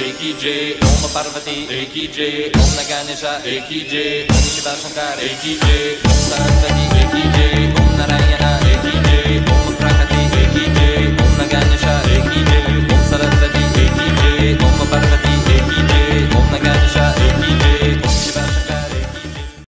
Eki J, Om Parvati, Eki J, Om Naganesha, Eki J, Om Shiva Shankar, Eki J, Om Saraswati, Eki J.